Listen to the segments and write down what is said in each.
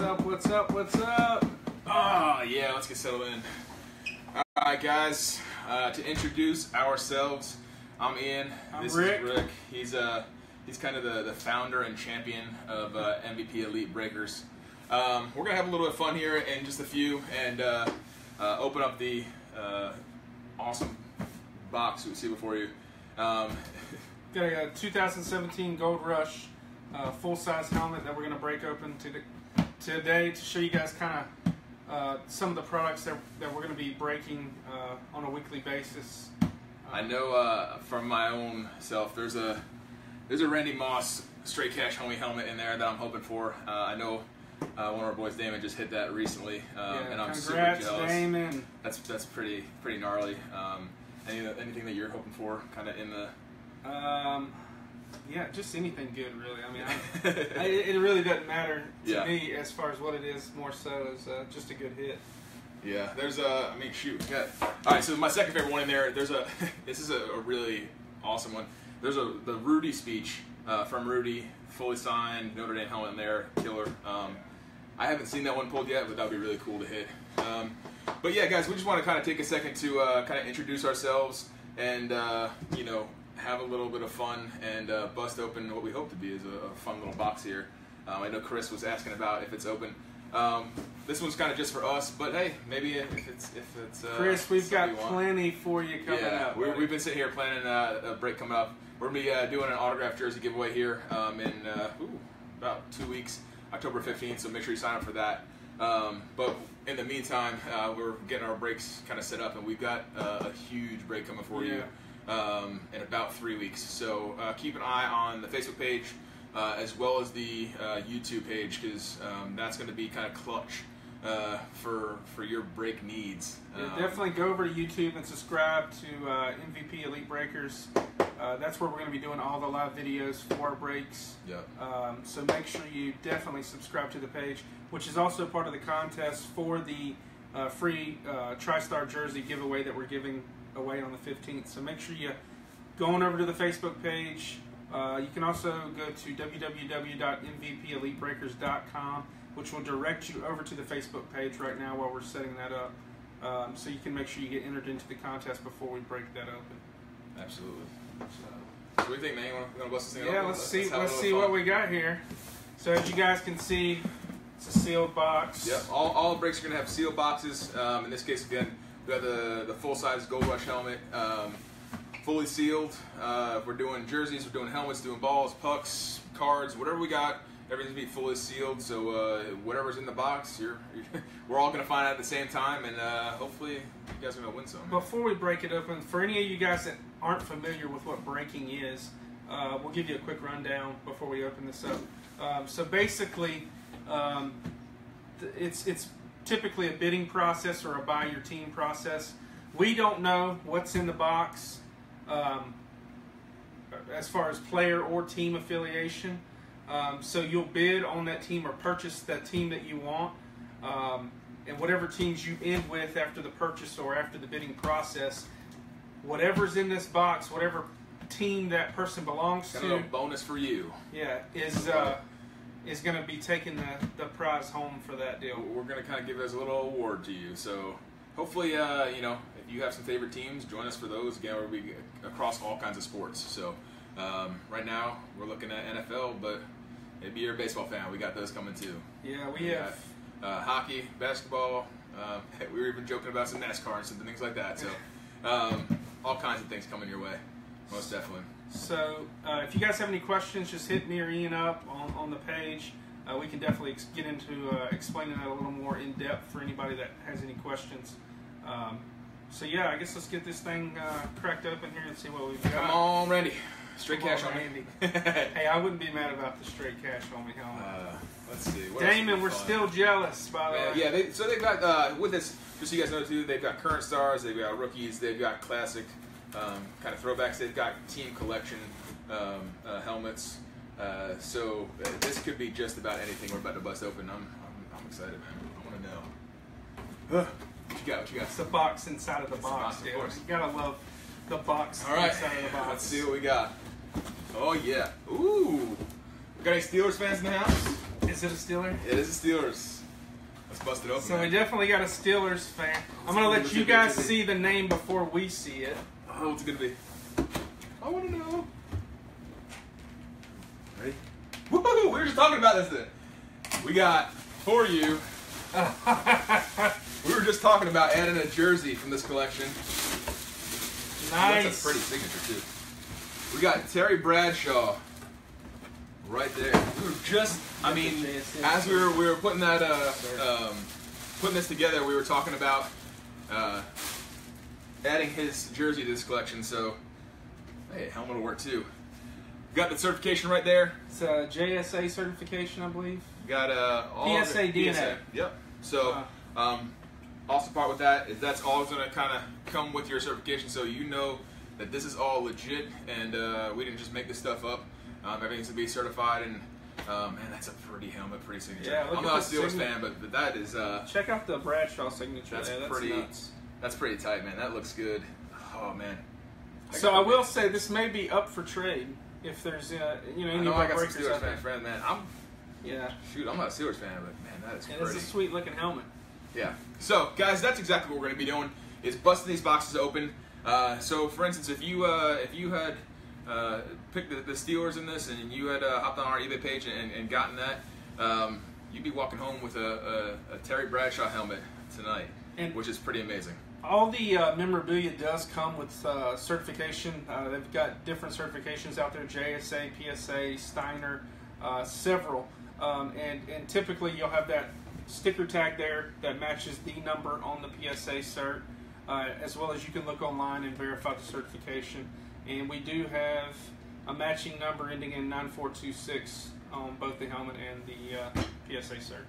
up? What's up? What's up? Oh, yeah, let's get settled in. All right, guys, uh, to introduce ourselves, I'm Ian. I'm this Rick. is Rick. He's uh, he's kind of the, the founder and champion of uh, MVP Elite Breakerz. Um, we're gonna have a little bit of fun here in just a few, and uh, uh, open up the uh, awesome box we see before you. Um, Got a 2017 Gold Rush uh, full size helmet that we're going to break open to the, today to show you guys kind of uh, some of the products that, that we're going to be breaking uh, on a weekly basis. I know uh, from my own self, there's a there's a Randy Moss straight cash homie helmet in there that I'm hoping for. Uh, I know uh, one of our boys, Damon, just hit that recently, um, yeah, and I'm super jealous. Damon. That's that's pretty pretty gnarly. Um, any, anything that you're hoping for, kind of in the Um, yeah, just anything good, really. I mean, I, I, it really doesn't matter to Yeah. me as far as what it is. More so as uh, just a good hit. Yeah, there's a. I mean, shoot. Yeah. All right, so my second favorite one in there. There's a. this is a, a really awesome one. There's a the Rudy speech uh, from Rudy, fully signed Notre Dame helmet in there, killer. Um, I haven't seen that one pulled yet, but that'd be really cool to hit. Um, but yeah, guys, we just want to kind of take a second to uh, kind of introduce ourselves and uh, you know have a little bit of fun and uh, bust open what we hope to be is a, a fun little box here. Um, I know Chris was asking about if it's open. Um, this one's kind of just for us, but hey, maybe if it's if it's uh, Chris, we've got something you want. plenty for you coming Yeah, up. We're, we've been sitting here planning uh, a break coming up. We're gonna be uh, doing an autograph jersey giveaway here um, in uh, ooh, about two weeks, October 15th. So make sure you sign up for that. Um, but in the meantime, uh, we're getting our breaks kind of set up, and we've got uh, a huge break coming for you um, in about three weeks. So uh, keep an eye on the Facebook page uh, as well as the uh, YouTube page because um, that's going to be kind of clutch uh, for for your break needs. Yeah, Um, definitely go over to YouTube and subscribe to uh, MVP Elite Breakerz. Uh, that's where we're going to be doing all the live videos for our breaks. Yep. Um, so make sure you definitely subscribe to the page, which is also part of the contest for the uh, free uh, TriStar jersey giveaway that we're giving away on the 15th. So make sure you go on over to the Facebook page. Uh, you can also go to www.mvpelitebreakers.com, which will direct you over to the Facebook page right now while we're setting that up. Um, so you can make sure you get entered into the contest before we break that open. Absolutely. So. What do you think, man? You want to bless this thing Yeah, up? let's see. a Let's see fun. what we got here. So as you guys can see, it's a sealed box. Yep. All, all the breaks are gonna have sealed boxes. Um, in this case, again, we got the the full size Gold Rush helmet, um, fully sealed. Uh, we're doing jerseys, we're doing helmets, doing balls, pucks, cards, whatever we got. Everything's gonna be fully sealed. So uh, whatever's in the box, you're, you're we're all gonna find out at the same time, and uh, hopefully you guys are gonna win some. Before we break it open, for any of you guys that aren't familiar with what breaking is, uh, we'll give you a quick rundown before we open this up. Um, so basically, um, it's it's typically a bidding process or a buy your team process. We don't know what's in the box um, as far as player or team affiliation. Um, so you'll bid on that team or purchase that team that you want. Um, and whatever teams you end with after the purchase or after the bidding process, whatever's in this box, whatever team that person belongs Got a to, little bonus for you. yeah, is uh, is going to be taking the, the prize home for that deal. We're gonna kind of give as a little award to you. So hopefully, uh, you know, if you have some favorite teams, join us for those. Again, we'll be across all kinds of sports. So um, right now we're looking at NFL, but maybe you're a baseball fan. We got those coming too. Yeah, we We have. got uh, hockey, basketball. Um, we were even joking about some NASCAR and some things like that. So um, all kinds of things coming your way, most definitely. So, uh, if you guys have any questions, just hit me or Ian up on, on the page. Uh, we can definitely ex- get into uh, explaining that a little more in depth for anybody that has any questions. Um, so, yeah, I guess let's get this thing uh, cracked open here and see what we've got. Come on, Randy. Straight Come cash on, on me. Hey, I wouldn't be mad about the straight cash homie helmet. uh, let's see. what Damon, we're fun? still jealous, by the Yeah, way. yeah they, so they've got uh, with this. Just so you guys know too, they've got current stars, they've got rookies, they've got classic um, kind of throwbacks. They've got team collection um, uh, helmets. Uh, so uh, this could be just about anything we're about to bust open. I'm, I'm, I'm excited, man. I want to know. Ugh. What you got? What you got? It's the box inside of the It's the box, box, of course. You gotta love the box All right, inside of the box. let's see what we got. Oh yeah. Ooh. Got any Steelers fans in the house? Is it a Steeler? It is a Steelers. Let's bust it open. So we definitely got a Steelers fan. I'm gonna let you guys see the name before we see it. Oh, what's it gonna be? I want to know. Ready? Woohoo! We were just talking about this then. We got for you. we were just talking about adding a jersey from this collection. Nice. That's a pretty signature too. We got Terry Bradshaw right there. We were just, I mean, as we were we were putting that uh, um, putting this together, we were talking about uh, adding his jersey to this collection. So, hey, helmet will work too. Got the certification right there. It's a JSA certification, I believe. Got uh, all of PSA it- DNA. Yep. So, um, awesome part with that is that's always going to kind of come with your certification, so you know that this is all legit and uh, we didn't just make this stuff up. Um, everything's to be certified, and um, man, that's a pretty helmet, pretty signature. Yeah, I'm not a Steelers fan, but, but that is uh, Check out the Bradshaw signature. That's. That's pretty- nuts. that's pretty tight, man. That looks good. Oh man. So I will say this may be up for trade if there's uh, you know I any know of I got some Steelers fan friend, man. I'm Yeah, shoot. I'm not a Steelers fan, but man, that is and it's pretty. a sweet looking helmet. Yeah. So, guys, that's exactly what we're going to be doing. Is busting these boxes open. Uh, so, for instance, if you uh, if you had uh, picked the, the Steelers in this and you had uh, hopped on our eBay page and, and gotten that, um, you'd be walking home with a, a, a Terry Bradshaw helmet tonight, And- which is pretty amazing. All the uh, memorabilia does come with uh, certification. Uh, they've got different certifications out there: JSA, PSA, Steiner, uh, several. Um, and and typically you'll have that sticker tag there that matches the number on the PSA cert, uh, as well as you can look online and verify the certification. And we do have a matching number ending in 9426 on both the helmet and the uh, PSA cert.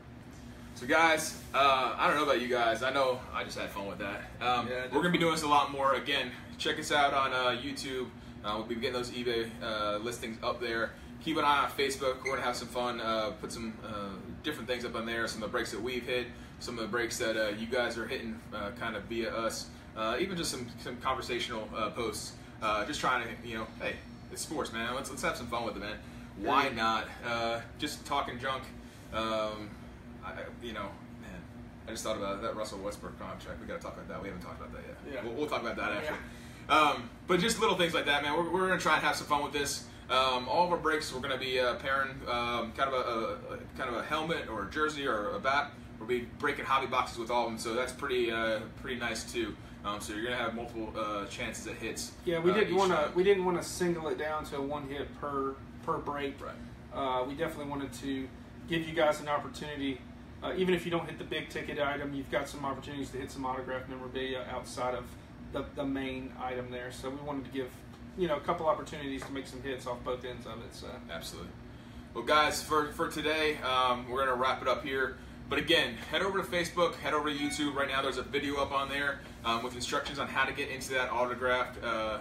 So, guys, uh, I don't know about you guys. I know I just had fun with that. Um, Yeah, we're gonna be doing this a lot more. Again, check us out on uh, YouTube. Uh, we'll be getting those eBay uh, listings up there. Keep an eye on Facebook. We're gonna have some fun. Uh, put some uh, different things up on there. Some of the breaks that we've hit. Some of the breaks that uh, you guys are hitting, uh, kind of via us. Uh, even just some some conversational uh, posts. Uh, just trying to, you know, hey, it's sports, man. Let's let's have some fun with it, man. Why not? Uh, just talking junk. Um, I, you know, man, I just thought about that Russell Westbrook contract. We got to talk about that. We haven't talked about that yet. Yeah. We'll, we'll talk about that after. Um, but just little things like that, man. We're, we're going to try and have some fun with this. Um, all of our breaks, we're going to be uh, pairing um, kind of a, a, a kind of a helmet or a jersey or a bat. We'll be breaking hobby boxes with all of them, so that's pretty uh, pretty nice too. Um, so you're to have multiple uh, chances at hits. Yeah, we uh, didn't want to. We didn't want to single it down to one hit per per break. Right. Uh, we definitely wanted to give you guys an opportunity. Uh, even if you don't hit the big ticket item, you've got some opportunities to hit some autograph memorabilia outside of the, the main item there. So we wanted to give you know a couple opportunities to make some hits off both ends of it. So Absolutely. Well, guys, for, for today, um, we're going to wrap it up here. But again, head over to Facebook, head over to YouTube. Right now, there's a video up on there um, with instructions on how to get into that autographed uh, uh,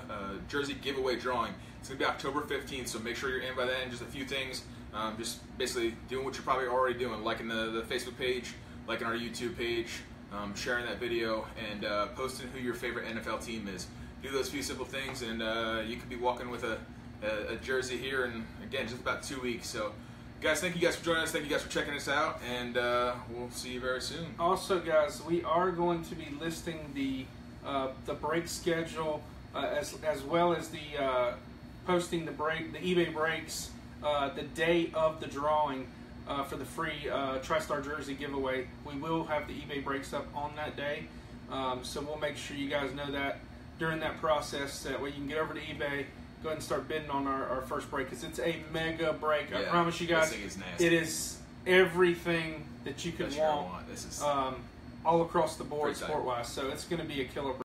jersey giveaway drawing. It's to be October 15th, so make sure you're in by then. Just a few things. Um, just basically doing what you're probably already doing, liking the, the Facebook page, liking our YouTube page, um, sharing that video, and uh, posting who your favorite NFL team is. Do those few simple things, and uh, you could be walking with a, a, a jersey here in, again, just about two weeks. So, guys, thank you guys for joining us. Thank you guys for checking us out, and uh, we'll see you very soon. also, guys, we are going to be listing the uh, the break schedule uh, as as well as the uh, posting the break the eBay breaks uh, the day of the drawing uh, for the free uh, TriStar jersey giveaway. We will have the eBay breaks up on that day, um, so we'll make sure you guys know that during that process. That way you can get over to eBay, go ahead and start bidding on our, our first break because it's a mega break. I promise you guys, is it is everything that you could That you're gonna want want. This is um, all across the board sport wise. So it's going to be a killer